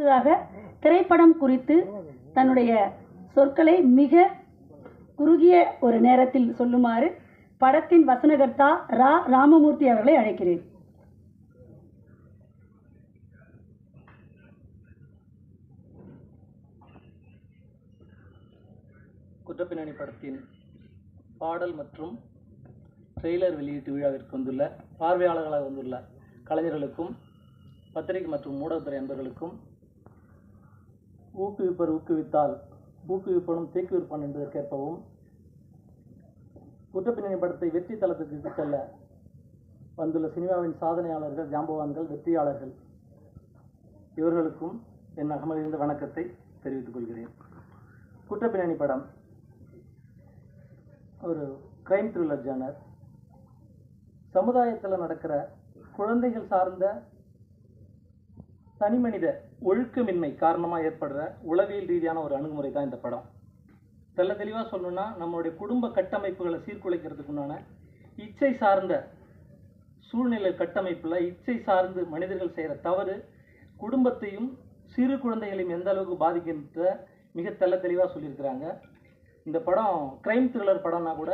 அடுத்ததாக திரைப்படம் குறித்து தன்னுடைய சொற்களை மிக குறுகிய ஒரு நேரத்தில் சொல்லுமாறு படத்தின் வசனகர்த்தா ரா ராமமூர்த்தி அவர்களை அழைக்கிறேன். குற்றப்பின்னணி படத்தின் பாடல் மற்றும் ட்ரெய்லர் வெளியீட்டு விழாவிற்கு வந்துள்ள பார்வையாளர்களாக வந்துள்ள கலைஞர்களுக்கும் பத்திரிகை மற்றும் ஊடகத்துறை அன்பர்களுக்கும் ஊக்குவிப்பர் ஊக்குவித்தால் ஊக்குவிப்பனும் தேக்குவிப்பான் என்பதற்கேற்பவும் குற்றப்பின்னணி படத்தை வெற்றி தளத்துக்கு செல்ல வந்துள்ள சினிமாவின் சாதனையாளர்கள் ஜாம்பவான்கள் வெற்றியாளர்கள். இவர்களுக்கும் என் அகமலிருந்த வணக்கத்தை தெரிவித்துக் கொள்கிறேன். குற்றப்பின்னணி படம். ஒரு கிரைம் த்ரில்லர் ஜேனர் சமுதாயத்தில் நடக்கிற குழந்தைகள் சார்ந்த தனிமனித ஒழுக்கமின்மை காரணமாக ஏற்படுற உளவியல் ரீதியான ஒரு அணுகுமுறை தான் இந்த படம். தெல்ல தெளிவாக சொல்லணும்னா நம்மளுடைய குடும்ப கட்டமைப்புகளை சீர்குலைக்கிறதுக்கு உண்டான இச்சை சார்ந்த சூழ்நிலை கட்டமைப்பில் இச்சை சார்ந்து மனிதர்கள் செய்கிற தவறு குடும்பத்தையும் சிறு குழந்தைகளையும் எந்த அளவுக்கு பாதிக்கின்ற மிக தெல்ல தெளிவாக சொல்லியிருக்கிறாங்க. இந்த படம் கிரைம் த்ரில்லர் படம்னா கூட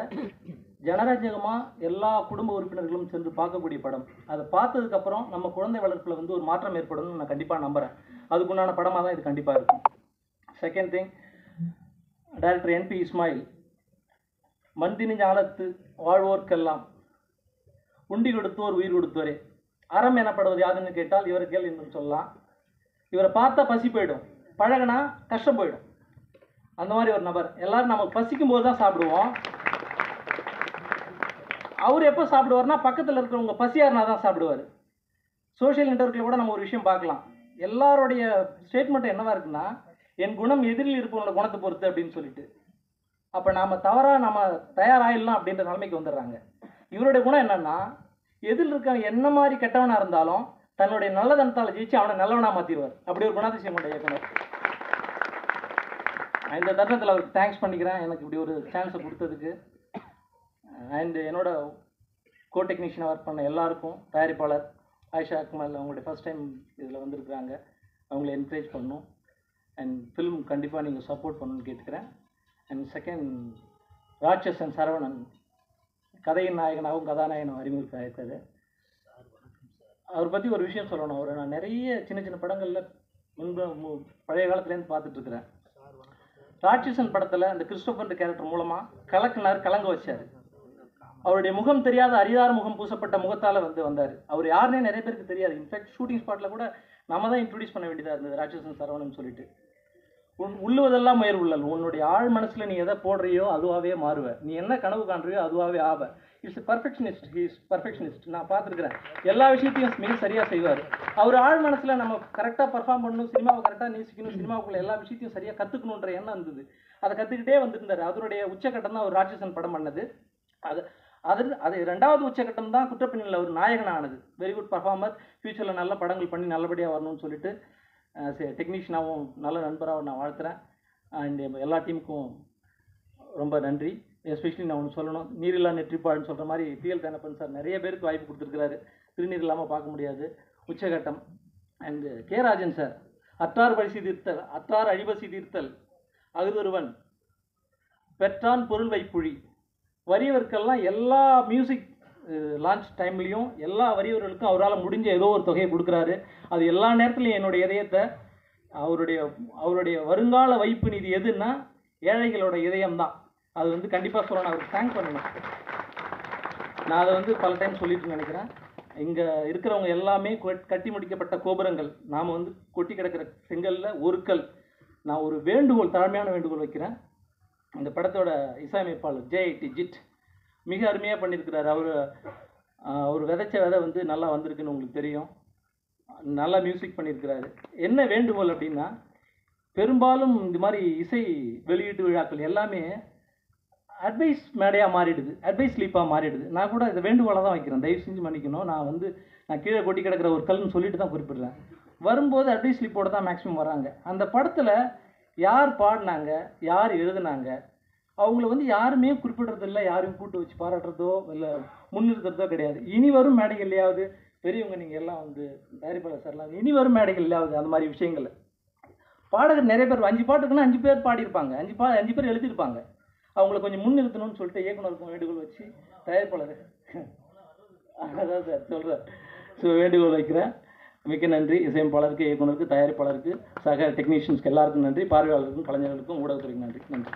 ஜனராஜகமாக எல்லா குடும்ப உறுப்பினர்களும் சென்று பார்க்கக்கூடிய படம். அதை பார்த்ததுக்கப்புறம் நம்ம குழந்தை வளர்ப்பில் வந்து ஒரு மாற்றம் ஏற்படும்னு நான் கண்டிப்பாக நம்புகிறேன் அதுக்குண்டான படமாக தான் இது கண்டிப்பாக இருக்கும். செகண்ட் திங் டைரக்டர் என்பி இஸ்மாயில் மந்தினி ஞானத்து வாழ்வோர்க்கெல்லாம் உண்டி கொடுத்தோர் உயிர் கொடுத்தோரே அறம் எனப்படுவது யாருன்னு கேட்டால் இவரை கேள் என்று சொல்லலாம். இவரை பார்த்தா பசி போயிடும். பழகுனா கஷ்டம் போயிடும். அந்த மாதிரி ஒரு நபர். எல்லாரும் நம்ம பசிக்கும் போது தான் சாப்பிடுவோம். அவர் எப்போ சாப்பிடுவார்னா பக்கத்தில் இருக்கிறவங்க பசியாருனா தான் சாப்பிடுவார். சோஷியல் நெட்ஒர்க்கில் கூட நம்ம ஒரு விஷயம் பார்க்கலாம். எல்லாருடைய ஸ்டேட்மெண்ட் என்னவா இருக்குன்னா என் குணம் எதிரில் இருப்பவனோட குணத்தை பொறுத்து அப்படின்னு சொல்லிட்டு. அப்போ நாம் தவறாக நம்ம தயாராகிடலாம் அப்படின்ற நிலைமைக்கு வந்துடுறாங்க. இவருடைய குணம் என்னன்னா எதிரில் இருக்க என்ன மாதிரி கெட்டவனாக இருந்தாலும் தன்னுடைய நல்லதனத்தால் ஜெயிச்சு அவனை நல்லவனாக மாற்றிடுவார் அப்படி ஒரு குணாதிசயம் கொண்ட இயக்குனர். நான் இந்த தருணத்தில் அவருக்கு தேங்க்ஸ் பண்ணிக்கிறேன். எனக்கு இப்படி ஒரு சான்ஸை கொடுத்ததுக்கு. அண்ட் என்னோட கோ டெக்னீஷியனாக ஒர்க் பண்ண எல்லாருக்கும் தயாரிப்பாளர் ஆயிஷா அக்மல் அவங்களுடைய ஃபர்ஸ்ட் டைம் இதில் வந்திருக்கிறாங்க. அவங்கள என்கரேஜ் பண்ணணும் அண்ட் ஃபிலிம் கண்டிப்பாக நீங்கள் சப்போர்ட் பண்ணணும்னு கேட்டுக்கிறேன். அண்ட் செகண்ட் ராட்சசன் சரவணன் கதையின் நாயகனாகவும் கதாநாயகனும் அறிமுகத்தில் ஆயிருக்காரு அவர் பற்றி ஒரு விஷயம் சொல்லணும். அவர் நான் நிறைய சின்ன சின்ன படங்களில் முன்பு மு- பழைய காலத்துலேருந்து பார்த்துட்ருக்குறேன் ராட்சசன் படத்தில் அந்த கிறிஸ்டோபர் கேரக்டர் மூலமாக கலக்கினார் கலங்க வச்சார். அவருடைய முகம் தெரியாத அரிதார முகம் பூசப்பட்ட முகத்தால் வந்து வந்தார். அவர் யாருன்னே நிறைய பேருக்கு தெரியாது. இன்ஃபேக்ட் ஷூட்டிங் ஸ்பாட்டில் கூட நம்ம தான் இன்ட்ரடியூஸ் பண்ண வேண்டியதாக இருந்தது ராட்சசன் சரவணன் சொல்லிட்டு. உன் உள்ளுவதெல்லாம் மயிர் உள்ளல். உன்னுடைய ஆழ் மனசில் நீ எதை போடுறியோ அதுவாகவே மாறுவ. நீ என்ன கனவு காண்றியோ அதுவாகவே ஆவ. இட்ஸ் பர்ஃபெக்ஷனிஸ்ட் ஹீஸ் பர்ஃபெக்ஷனிஸ்ட் நான் பார்த்துருக்குறேன். எல்லா விஷயத்தையும் மிக சரியாக செய்வார். அவர் ஆழ் மனசில் நம்ம கரெக்டாக பர்ஃபார்ம் பண்ணணும் சினிமாவை கரெக்டாக நேசிக்கணும் சினிமாவுக்குள்ள எல்லா விஷயத்தையும் சரியாக கற்றுக்கணுன்ற எண்ணம் இருந்தது. அதை கற்றுக்கிட்டே வந்துருந்தார். அதனுடைய உச்சக்கட்டம் தான் ஒரு ராட்சசன் படம் பண்ணது. அது அது அது ரெண்டாவது உச்சகட்டம் தான் குற்றப்பின்னலில் ஒரு நாயகனானது. வெரி குட் பர்ஃபார்மர் ஃப்யூச்சரில் நல்ல படங்கள் பண்ணி நல்லபடியாக வரணும்னு சொல்லிட்டு டெக்னீஷியனாகவும் நல்ல நண்பராகவும் நான் வாழ்த்துறேன். அண்ட் எல்லா டீமுக்கும் ரொம்ப நன்றி. எஸ்பெஷலி நான் ஒன்று சொல்லணும். நீரில்லா நெற்றிப்பாடுன்னு சொல்கிற மாதிரி டிஎல் கண்ணப்பன் சார் நிறைய பேருக்கு வாய்ப்பு கொடுத்துருக்கிறாரு. திருநீர் இல்லாமல் பார்க்க முடியாது. உச்சகட்டம். And K. ராஜன் சார் அற்றார் பரிசு தீர்த்தல் அற்றார் அழிபசி தீர்த்தல் அகுதொருவன் பெற்றான் பொருள் வைப்புழி. வறியவருக்கெல்லாம் எல்லா மியூசிக் லான்ச் டைம்லேயும் எல்லா வறியவர்களுக்கும் அவரால் முடிஞ்ச ஏதோ ஒரு தொகையை கொடுக்குறாரு. அது எல்லா நேரத்துலையும் என்னுடைய இதயத்தை அவருடைய அவருடைய வருங்கால வைப்பு நிதி எதுன்னா ஏழைகளோட இதயம் தான் அது வந்து கண்டிப்பாக சொல்லணும். அவருக்கு தேங்க் பண்ணணும். நான் அதை வந்து பல டைம் சொல்லிட்டு நினைக்கிறேன். இங்கே இருக்கிறவங்க எல்லாமே கட்டி முடிக்கப்பட்ட கோபுரங்கள். நாம் வந்து கொட்டி கிடக்கிற செங்கல்ல ஒரு கல். நான் ஒரு வேண்டுகோள் தாழ்மையான வேண்டுகோள் வைக்கிறேன். இந்த படத்தோட இசையமைப்பாளர் ஜேஐடி ஜிட் மிக அருமையாக பண்ணியிருக்கிறார். அவர் அவர் விதைச்ச விதை வந்து நல்லா வந்திருக்குன்னு உங்களுக்கு தெரியும். நல்லா மியூசிக் பண்ணியிருக்கிறாரு. என்ன வேண்டுகோள் அப்படின்னா பெரும்பாலும் இந்த மாதிரி இசை வெளியீட்டு விழாக்கள் எல்லாமே அட்வைஸ் மேடையாக மாறிடுது. அட்வைஸ் ஸ்லீப்பாக மாறிடுது. நான் கூட இதை வேண்டுகோளாக தான் வைக்கிறேன். தயவு செஞ்சு மன்னிக்கணும். நான் வந்து நான் கீழே கொட்டி கிடக்கிற ஒரு கல்னு சொல்லிட்டு தான் குறிப்பிடுறேன். வரும்போது அட்வைஸ் ஸ்லீப்போடு தான் மேக்ஸிமம் வராங்க. அந்த படத்தில் யார் பாடினாங்க யார் எழுதுனாங்க அவங்கள வந்து யாருமே குறிப்பிடுறதில்ல யாரையும் கூட்டு வச்சு பாராட்டுறதோ இல்லை முன்னிறுத்துறதோ கிடையாது. இனி வரும் மேடைகள் இல்லையாவது பெரியவங்க நீங்கள் எல்லாம் வந்து தயாரிப்பாளர் சரலாம் இனி வரும் மேடைகள் மேடைகள்லையாவது அந்த மாதிரி விஷயங்கள் பாடகர் நிறைய பேர் அஞ்சு பாட்டுக்குன்னா அஞ்சு பேர் பாடியிருப்பாங்க. அஞ்சு பா அஞ்சு பேர் எழுதியிருப்பாங்க. அவங்கள கொஞ்சம் முன்னிறுத்தணும்னு சொல்லிட்டு இயக்குநருக்கும் வேண்டுகோள் வச்சு தயாரிப்பாளர். அதான் சார் சொல்கிறேன் ஸோ வேண்டுகோள் வைக்கிறேன். மிக்க நன்றி. இசையமைப்பாளருக்கு இயக்குனருக்கு தயாரிப்பாளருக்கு சக டெக்னீஷியன்ஸ்க்கு எல்லாருக்கும் நன்றி. பார்வையாளருக்கும் கலைஞர்களுக்கும் ஊடகத்துறைக்கு நன்றி. நன்றி.